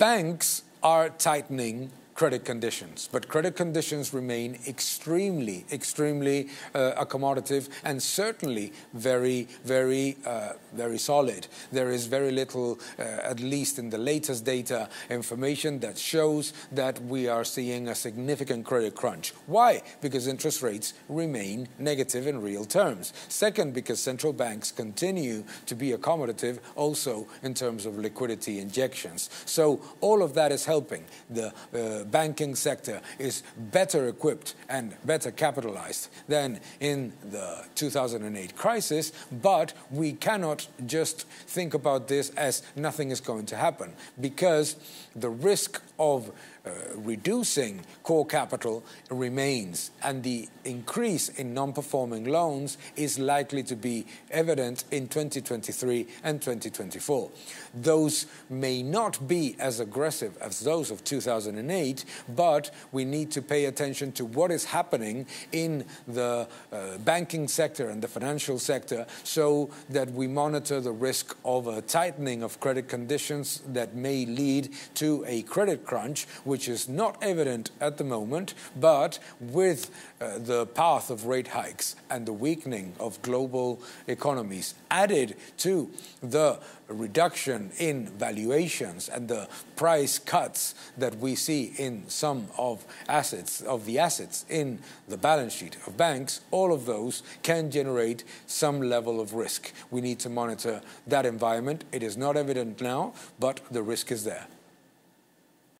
Banks are tightening credit conditions. But credit conditions remain extremely, extremely uh, accommodative and certainly very, very, uh, very solid. There is very little, uh, at least in the latest data, information that shows that we are seeing a significant credit crunch. Why? Because interest rates remain negative in real terms. Second, because central banks continue to be accommodative also in terms of liquidity injections. So all of that is helping the uh, banking sector is better equipped and better capitalized than in the 2008 crisis, but we cannot just think about this as nothing is going to happen because the risk of reducing core capital remains, and the increase in non performing loans is likely to be evident in 2023 and 2024. Those may not be as aggressive as those of 2008, but we need to pay attention to what is happening in the uh, banking sector and the financial sector so that we monitor the risk of a tightening of credit conditions that may lead to a credit crunch which is not evident at the moment, but with uh, the path of rate hikes and the weakening of global economies added to the reduction in valuations and the price cuts that we see in some of assets of the assets in the balance sheet of banks all of those can generate some level of risk. We need to monitor that environment. It is not evident now but the risk is there